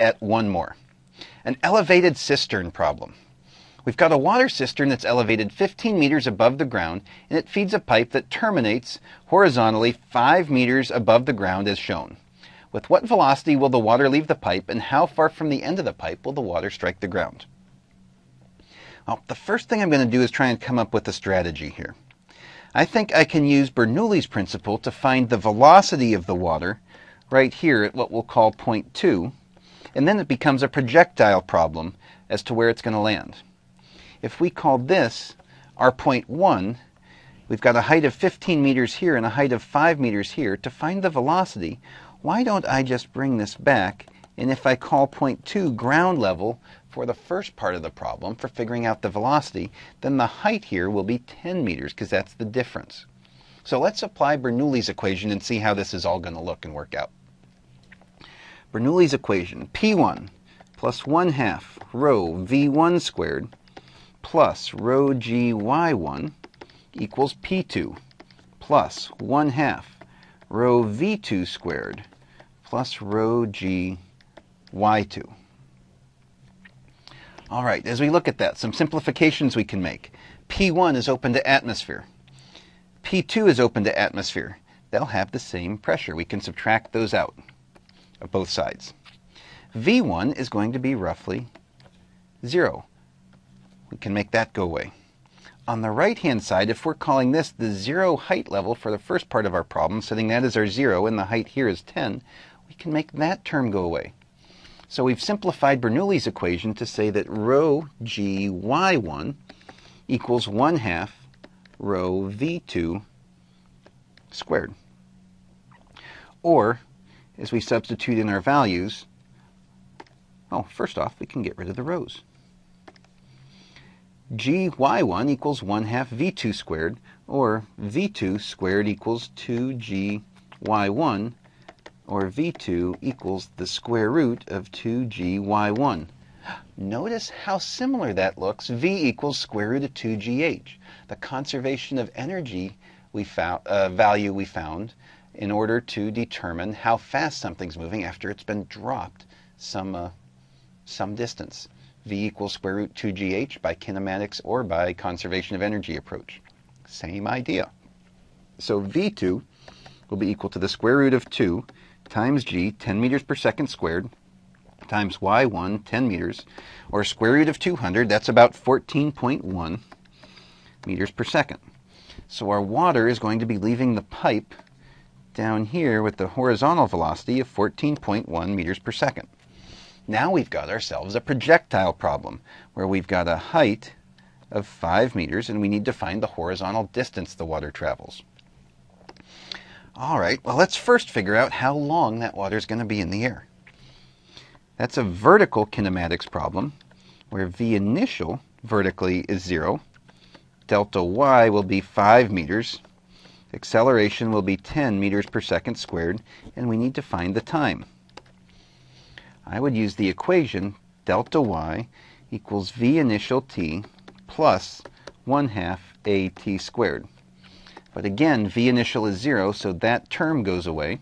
at one more. An elevated cistern problem. We've got a water cistern that's elevated 15 meters above the ground, and it feeds a pipe that terminates horizontally 5 meters above the ground as shown. With what velocity will the water leave the pipe, and how far from the end of the pipe will the water strike the ground? Well, the first thing I'm going to do is try and come up with a strategy here. I think I can use Bernoulli's principle to find the velocity of the water right here at what we'll call point 2, and then it becomes a projectile problem as to where it's going to land. If we call this our point 1, we've got a height of 15 meters here and a height of 5 meters here. To find the velocity, why don't I just bring this back, and if I call point 2 ground level for the first part of the problem, for figuring out the velocity, then the height here will be 10 meters, because that's the difference. So let's apply Bernoulli's equation and see how this is all going to look and work out. Bernoulli's equation, P1 plus 1 half rho V1 squared plus rho gy1 equals P2 plus 1 half rho V2 squared plus rho gy2. All right, as we look at that, some simplifications we can make. P1 is open to atmosphere. P2 is open to atmosphere. They'll have the same pressure. We can subtract those out of both sides. V1 is going to be roughly 0 we can make that go away. On the right-hand side, if we're calling this the zero height level for the first part of our problem, setting that as our zero and the height here is 10, we can make that term go away. So we've simplified Bernoulli's equation to say that rho g y1 equals 1 half rho v2 squared. Or, as we substitute in our values, oh, first off, we can get rid of the rhos gy1 equals 1 half v2 squared, or v2 squared equals 2gy1, or v2 equals the square root of 2gy1. Notice how similar that looks. v equals square root of 2gh, the conservation of energy we found, uh, value we found in order to determine how fast something's moving after it's been dropped some, uh, some distance. V equals square root 2gh by kinematics or by conservation of energy approach. Same idea. So V2 will be equal to the square root of 2 times g, 10 meters per second squared, times y1, 10 meters, or square root of 200, that's about 14.1 meters per second. So our water is going to be leaving the pipe down here with the horizontal velocity of 14.1 meters per second. Now we've got ourselves a projectile problem where we've got a height of 5 meters and we need to find the horizontal distance the water travels. All right, well let's first figure out how long that water is going to be in the air. That's a vertical kinematics problem where V initial vertically is 0, delta y will be 5 meters, acceleration will be 10 meters per second squared, and we need to find the time. I would use the equation delta y equals v initial t plus 1 half a t squared. But again, v initial is 0, so that term goes away.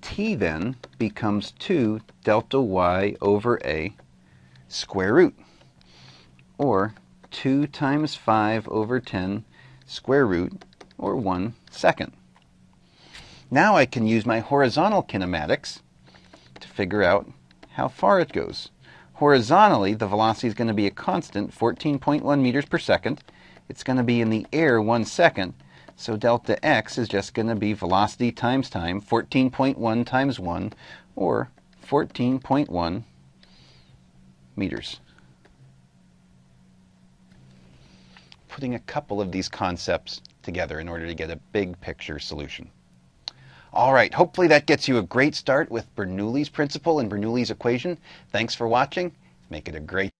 t then becomes 2 delta y over a square root, or 2 times 5 over 10 square root, or 1 second. Now I can use my horizontal kinematics to figure out how far it goes. Horizontally, the velocity is going to be a constant, 14.1 meters per second. It's going to be in the air one second. So delta x is just going to be velocity times time, 14.1 times 1, or 14.1 meters. Putting a couple of these concepts together in order to get a big picture solution. All right, hopefully that gets you a great start with Bernoulli's principle and Bernoulli's equation. Thanks for watching. Make it a great